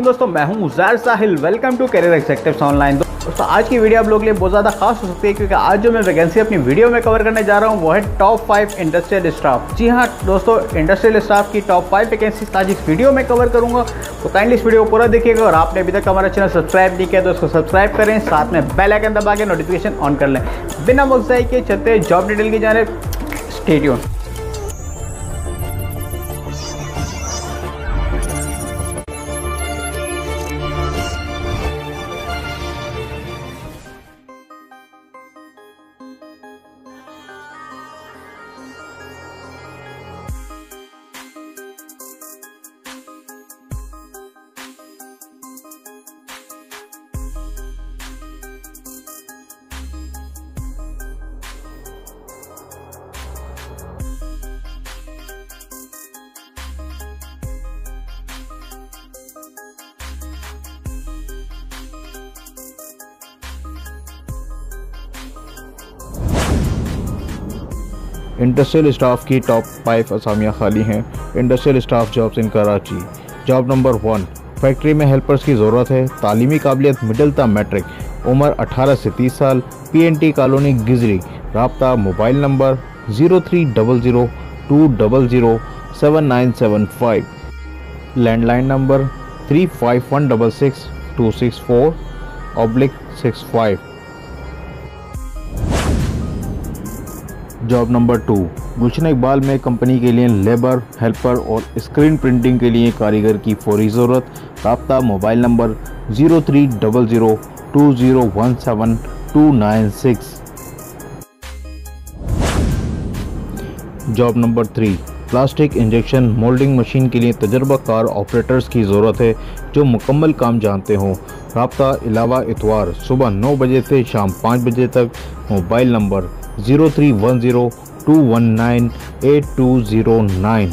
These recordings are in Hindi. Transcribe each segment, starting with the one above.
दोस्तों, मैं हूँ Uzair Sahil. Welcome to career executive online दोस्तों, आज की वीडियो आप लोग के लिए बहुत ज़्यादा खास हो सकती है, क्योंकि आज जो मैं वैकेंसी अपनी वीडियो में कवर करने जा रहा हूँ, वो है टॉप फाइव इंडस्ट्रियल स्टाफ जी हाँ दोस्तों इंडस्ट्रियल स्टाफ की टॉप फाइव वैकेंसी आज इस वीडियो में कवर करूँगा। तो काइंडली इस वीडियो को पूरा देखिएगा, और आपने अभी तक हमारा चैनल सब्सक्राइब नहीं किया तो उसको सब्सक्राइब करें, साथ में बेल आइकन दबा के नोटिफिकेशन ऑन कर लें। बिना मुफ्ताई के चलते जॉब डिटेल की जाने। स्टेडियम इंडस्ट्रियल स्टाफ की टॉप फाइव असामियाँ खाली हैं। Industrial staff jobs in Karachi. Job number one, factory में हेल्पर्स की ज़रूरत है। तालीमी काबिलियत मिडल ता मैट्रिक। उम्र 18 से 30 साल। PNT colony Gizri. रबता mobile number zero three double zero two double zero seven nine seven five. Landline number three five one double six two six four, oblique six five. Job number two Gulshan Iqbal में कंपनी के लिए लेबर हेल्पर और स्क्रीन प्रिंटिंग के लिए कारीगर की फौरी ज़रूरत। रबता mobile number zero three double zero two zero one seven two nine six job number three plastic injection moulding machine के लिए तजर्बाकार ऑपरेटर्स की ज़रूरत है, जो मुकम्मल काम जानते हों। रबता अलावा इतवार सुबह नौ बजे से शाम पाँच बजे तक। Mobile number zero three one zero two one nine eight two zero nine.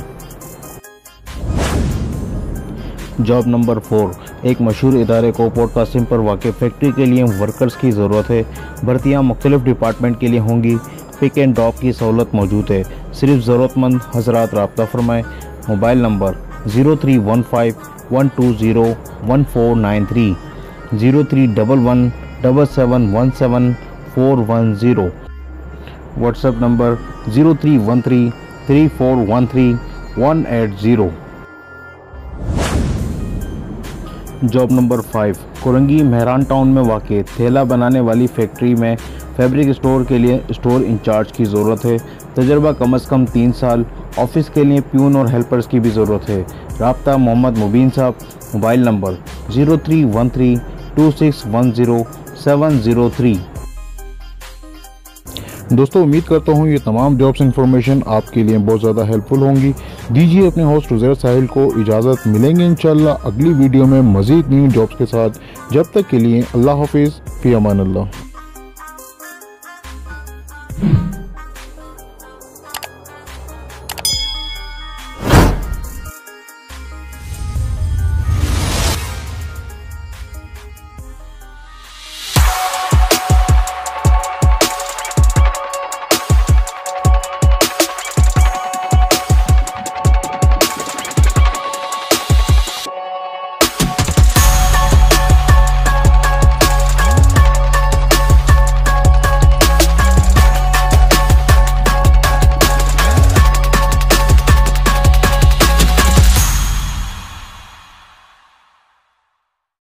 Job number four, एक मशहूर इदारे को पोर्ट कासिम पर वाक़ फैक्ट्री के लिए वर्कर्स की ज़रूरत है। भर्तियाँ मुख्तलिफ़ डिपार्टमेंट के लिए होंगी। पिक एंड ड्रॉप की सहूलत मौजूद है। सिर्फ़ ज़रूरतमंद हजरात रबता फरमाएँ। Mobile number zero three one five one two zero one four nine three. Zero three double one double seven one seven four one zero. WhatsApp number zero three one three three four one three one eight zero job number five Korangi Mehran town में वाक़ थैला बनाने वाली फैक्ट्री में फैब्रिक स्टोर के लिए स्टोर इंचार्ज की ज़रूरत है। तजर्बा कम अज़ कम तीन साल ऑफ़िस के लिए प्यून और हेल्पर्स की भी ज़रूरत है। रबता मोहम्मद मुबीन साहब, mobile number zero three one three two six one zero seven zero three दोस्तों, उम्मीद करता हूँ ये तमाम जॉब्स इन्फॉर्मेशन आपके लिए बहुत ज़्यादा हेल्पफुल होंगी। दीजिए अपने होस्ट उजैर साहिल को इजाज़त। मिलेंगे इन अगली वीडियो में मज़ीद न्यू जॉब्स के साथ। जब तक के लिए अल्लाह हाफिज़। फ़ी अमान